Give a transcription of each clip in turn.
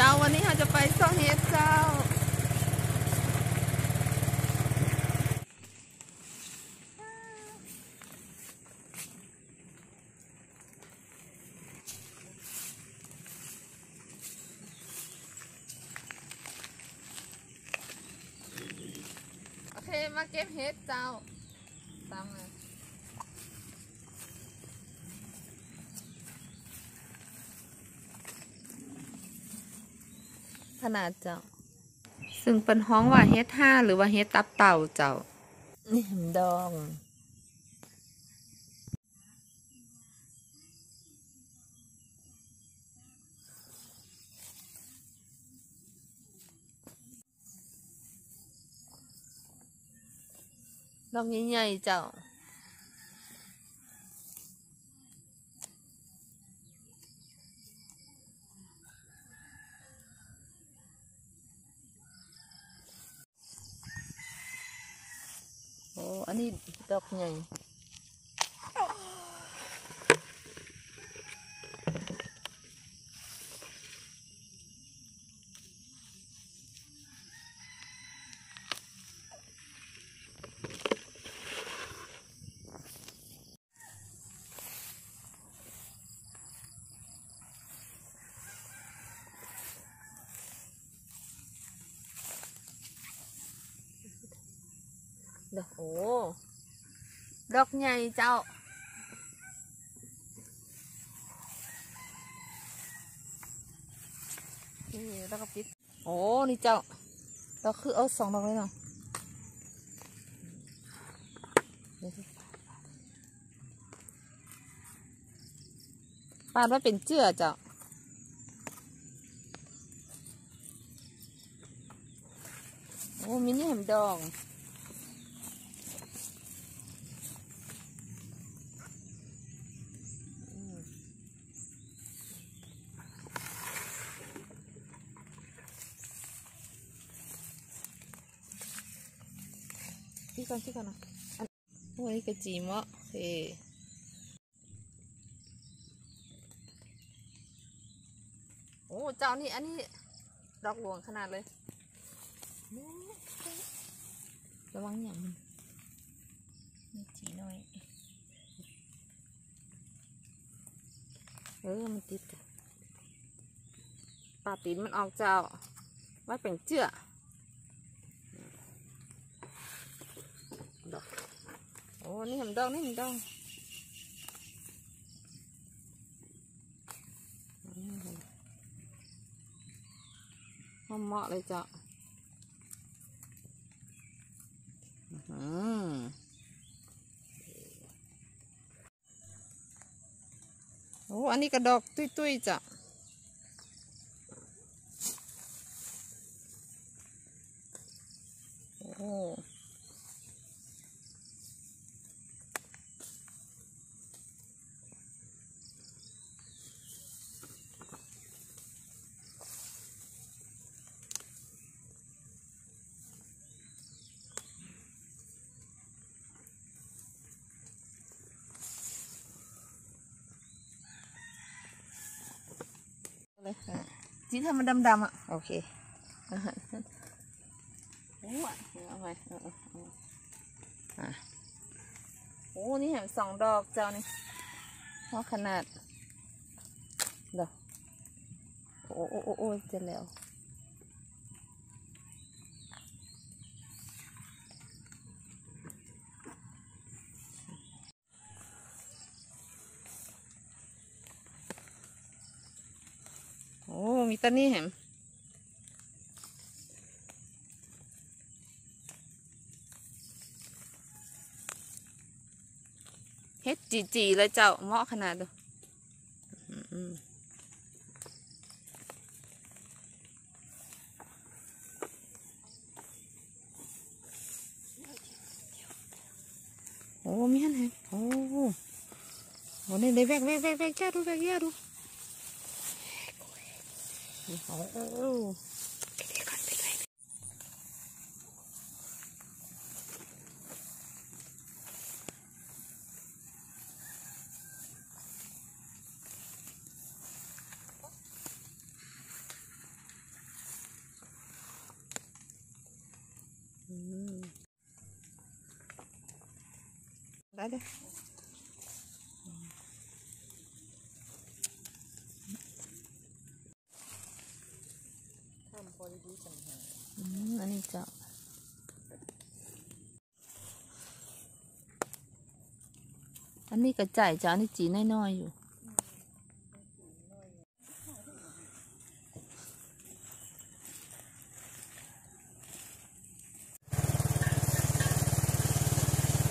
เจ้าวันนี้เราจะไปซ่องเฮ็ดเจ้า โอเคมาเก็บเฮ็ดเจ้าตามมา ขนาดเจ้า ซึ่งเป็นห้องว่าเฮ็ดห้าหรือว่าเฮ็ดตับเต่าเจ้านี่หำดองดอกใหญ่ๆเจ้า โอ้อันนี้ดอกใหญ่ ดอกโอ้ดอกใหญ่เจ้า นี่แล้วก็ปิดโอ้ นี่เจ้าเราคือเอาสองดอกเลยเนาะปาดว่าเป็นเจือเจ้าโอ้มินี่เห็มดอง พี่ ก่อนพี่ก่อนนะอันโอ้ยกระจีมะโอเคโอ้เจ้านี่อันนี้ดอกหลวงขนาดเลย ระวังอย่างมันนี่จีน้อย เออ มันติดกันปาตีนมันออกเจ้า ไว้เป็นเจือ ดอกโอ้นี่ห็นดอกนี่ห็นดอกหอมเหมาะเลยจ้ะอื้ออโอ้อันนี้กระดอกตุ้ยๆจ้ะโอ้ เลยอะจีทำมันดำๆอะ โอเคอะโอ้อะเอาไปเออเออเอออะโอ้นี่เห็นสองดอกเจ้านี่เพราะขนาดดอกโอ้โอ้โอ้โอ้เจะแล้ว มีตานี่เห็นเฮ็ดจีจีๆเลยเจ้าเหมาะขนาดดูอืมอืมโอ้มีหันเห็นโอ้โหนี่เลยแวกแวกแวกแวกแย่ดูแวกแย่ดู Dale. เจ้าอันนี้กระจายจ้านนี้จีน้อยๆอยู่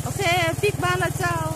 โอเคปิกบ้านแล้วเจ้า